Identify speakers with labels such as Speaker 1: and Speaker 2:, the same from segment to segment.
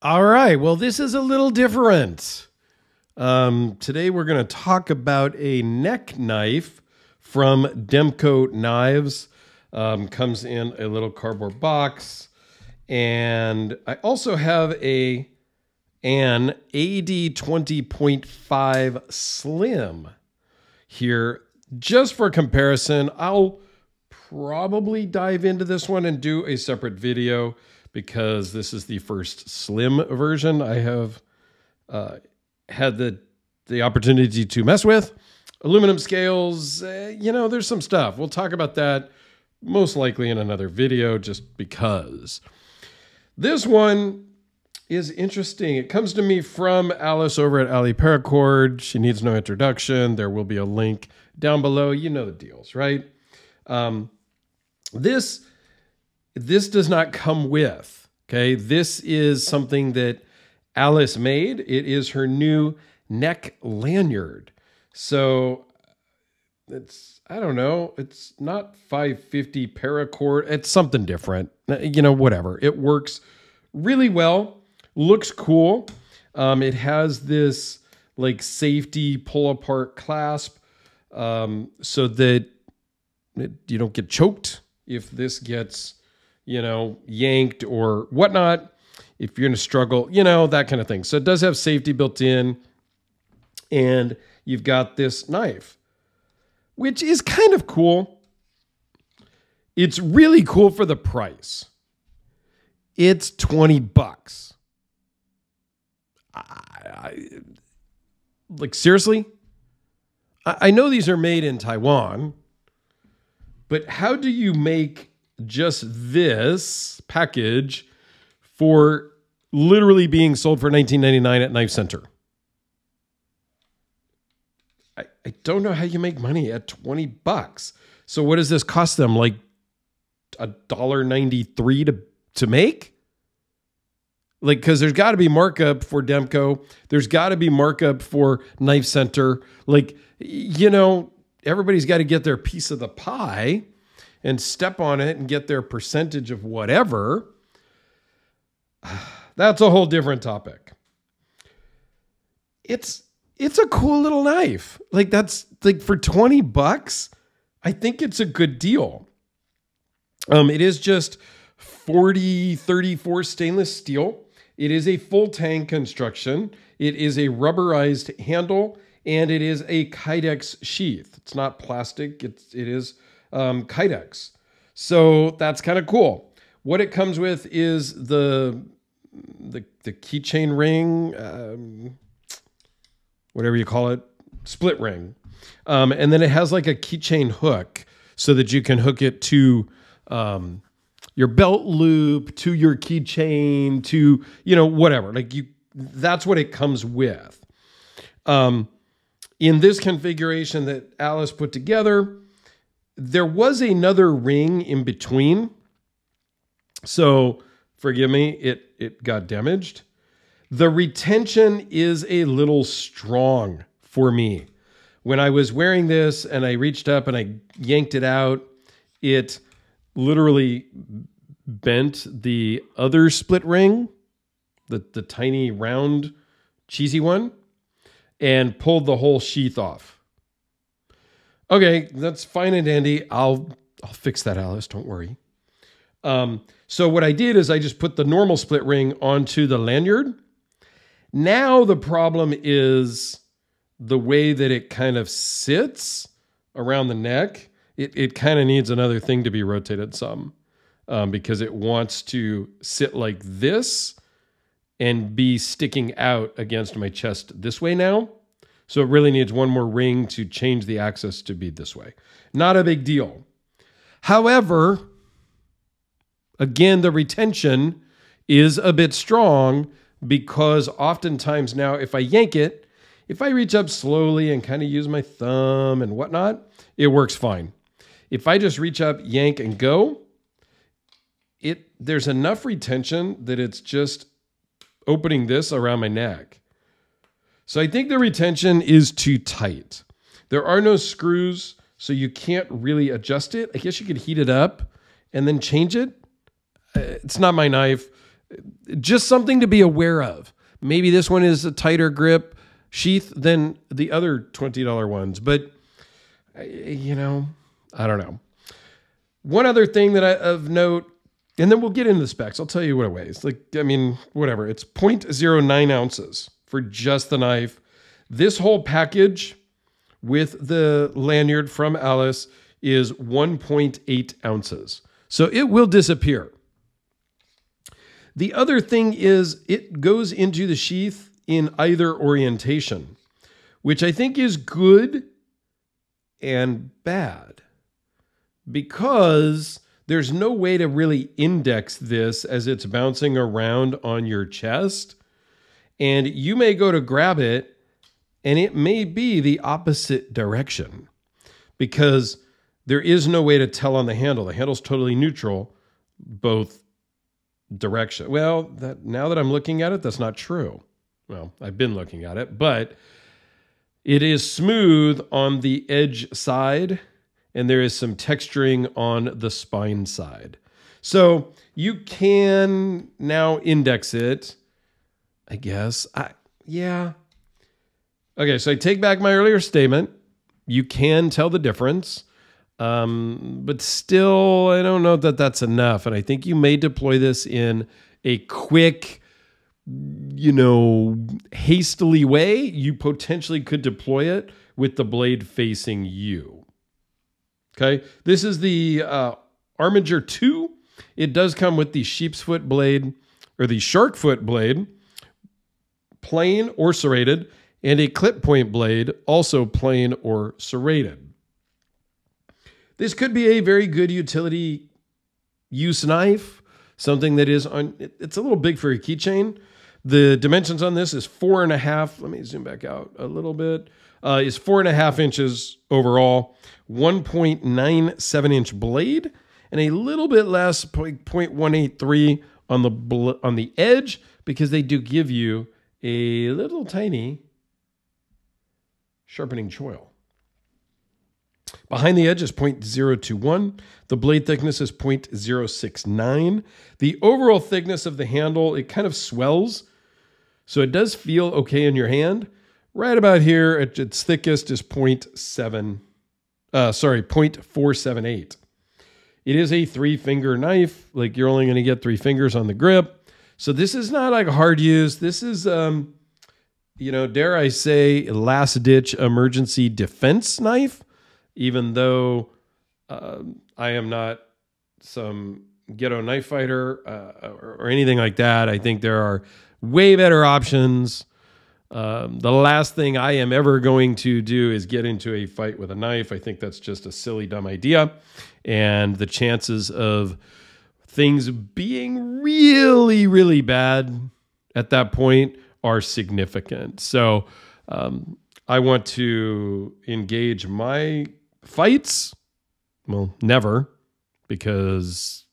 Speaker 1: All right. Well, this is a little different. Um, today we're going to talk about a neck knife from Demko Knives. Um, comes in a little cardboard box, and I also have a an AD 20.5 Slim here just for comparison. I'll probably dive into this one and do a separate video because this is the first slim version I have uh, had the the opportunity to mess with. Aluminum scales, uh, you know, there's some stuff. We'll talk about that most likely in another video just because. This one is interesting. It comes to me from Alice over at Ali Paracord. She needs no introduction. There will be a link down below. You know the deals, right? Um, this this does not come with. Okay, this is something that Alice made. It is her new neck lanyard. So it's I don't know. It's not 550 paracord. It's something different. You know, whatever. It works really well. Looks cool. Um, it has this like safety pull apart clasp um, so that it, you don't get choked if this gets you know, yanked or whatnot. If you're going to struggle, you know, that kind of thing. So it does have safety built in. And you've got this knife, which is kind of cool. It's really cool for the price. It's 20 bucks. I, I, like, seriously? I, I know these are made in Taiwan, but how do you make just this package for literally being sold for 19.99 at Knife Center. I, I don't know how you make money at 20 bucks. So what does this cost them? Like a dollar 93 to to make? Like cuz there's got to be markup for Demko, There's got to be markup for Knife Center. Like you know, everybody's got to get their piece of the pie and step on it and get their percentage of whatever, that's a whole different topic. It's it's a cool little knife. Like that's like for 20 bucks, I think it's a good deal. Um it is just 40 34 stainless steel. It is a full tang construction. It is a rubberized handle and it is a Kydex sheath. It's not plastic. It's it is um, Kydex. So that's kind of cool. What it comes with is the the, the keychain ring, um, whatever you call it, split ring, um, and then it has like a keychain hook so that you can hook it to um, your belt loop, to your keychain, to you know whatever. Like you, that's what it comes with. Um, in this configuration that Alice put together, there was another ring in between. So forgive me, it, it got damaged. The retention is a little strong for me. When I was wearing this and I reached up and I yanked it out, it literally bent the other split ring, the, the tiny round cheesy one, and pulled the whole sheath off. Okay, that's fine and dandy. I'll I'll fix that, Alice. Don't worry. Um, so what I did is I just put the normal split ring onto the lanyard. Now the problem is the way that it kind of sits around the neck. It it kind of needs another thing to be rotated some um, because it wants to sit like this and be sticking out against my chest this way now. So it really needs one more ring to change the axis to be this way. Not a big deal. However, again, the retention is a bit strong because oftentimes now, if I yank it, if I reach up slowly and kind of use my thumb and whatnot, it works fine. If I just reach up, yank, and go, it there's enough retention that it's just opening this around my neck. So I think the retention is too tight. There are no screws, so you can't really adjust it. I guess you could heat it up and then change it. Uh, it's not my knife. just something to be aware of. Maybe this one is a tighter grip sheath than the other $20 ones, but uh, you know, I don't know. One other thing that I of note, and then we'll get into the specs. I'll tell you what it weighs. Like, I mean, whatever. It's 0.09 ounces for just the knife. This whole package with the lanyard from Alice is 1.8 ounces. So it will disappear. The other thing is it goes into the sheath in either orientation, which I think is good and bad because there's no way to really index this as it's bouncing around on your chest. And you may go to grab it and it may be the opposite direction because there is no way to tell on the handle. The handle's totally neutral, both direction. Well, that now that I'm looking at it, that's not true. Well, I've been looking at it, but it is smooth on the edge side, and there is some texturing on the spine side. So you can now index it, I guess. I yeah. Okay, so I take back my earlier statement. You can tell the difference. Um, but still, I don't know that that's enough. And I think you may deploy this in a quick, you know, hastily way. You potentially could deploy it with the blade facing you. Okay. This is the uh, Armiger 2. It does come with the sheep's foot blade or the shark foot blade, plain or serrated, and a clip point blade, also plain or serrated. This could be a very good utility use knife, something that is on, it's a little big for a keychain. The dimensions on this is four and a half. Let me zoom back out a little bit. Uh, is four and a half inches overall, 1.97 inch blade, and a little bit less, 0.183 on the on the edge, because they do give you a little tiny sharpening choil. Behind the edge is 0.021. The blade thickness is 0.069. The overall thickness of the handle, it kind of swells. So it does feel okay in your hand. Right about here at its thickest is 0.7, uh, sorry, 0.478. It is a three finger knife. Like you're only going to get three fingers on the grip. So this is not like hard use. This is, um, you know, dare I say, last ditch emergency defense knife even though uh, I am not some ghetto knife fighter uh, or, or, anything like that. I think there are way better options. Um, the last thing I am ever going to do is get into a fight with a knife. I think that's just a silly, dumb idea. And the chances of things being really, really bad at that point are significant. So um, I want to engage my fights? Well, never, because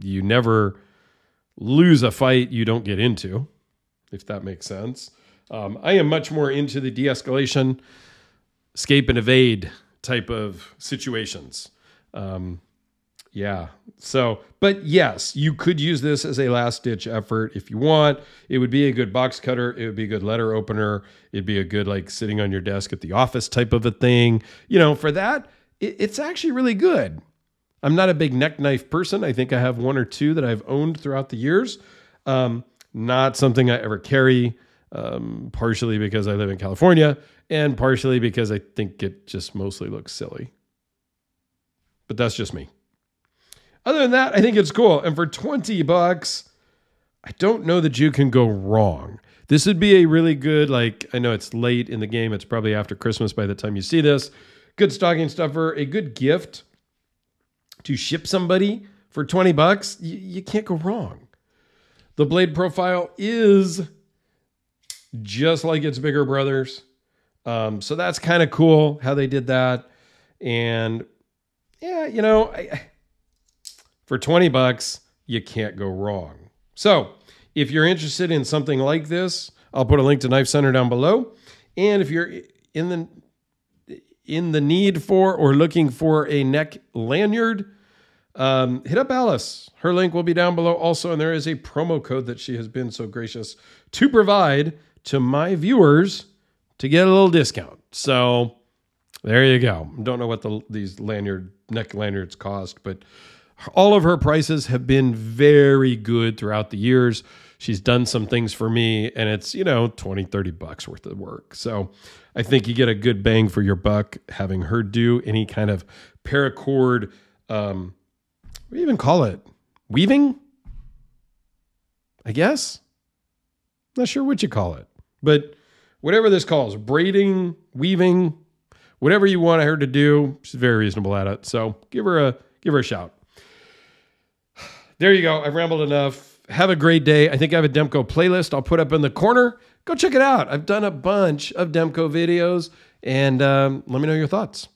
Speaker 1: you never lose a fight you don't get into, if that makes sense. Um, I am much more into the de escalation, escape and evade type of situations. Um, yeah. So, but yes, you could use this as a last ditch effort if you want. It would be a good box cutter. It would be a good letter opener. It'd be a good, like, sitting on your desk at the office type of a thing. You know, for that, it, it's actually really good. I'm not a big neck knife person. I think I have one or two that I've owned throughout the years. Um, not something I ever carry, um, partially because I live in California and partially because I think it just mostly looks silly. But that's just me. Other than that, I think it's cool. And for 20 bucks, I don't know that you can go wrong. This would be a really good, like, I know it's late in the game. It's probably after Christmas by the time you see this. Good stocking stuffer, a good gift to ship somebody for 20 bucks. You, you can't go wrong. The blade profile is just like its bigger brothers. Um, so that's kind of cool how they did that. And yeah, you know, I, for 20 bucks, you can't go wrong. So, if you're interested in something like this, I'll put a link to Knife Center down below. And if you're in the in the need for or looking for a neck lanyard, Um, hit up Alice. Her link will be down below also, and there is a promo code that she has been so gracious to provide to my viewers to get a little discount. So there you go. Don't know what the, these lanyard neck lanyards cost, but all of her prices have been very good throughout the years. She's done some things for me, and it's, you know, 20, 30 bucks worth of work. So I think you get a good bang for your buck having her do any kind of paracord, um, what do you even call it? Weaving? I guess. Not sure what you call it, but whatever this calls, braiding, weaving, whatever you want her to do, she's very reasonable at it. So give her a give her a shout. There you go. I've rambled enough. Have a great day. I think I have a Demko playlist I'll put up in the corner. Go check it out. I've done a bunch of Demko videos, and um, let me know your thoughts.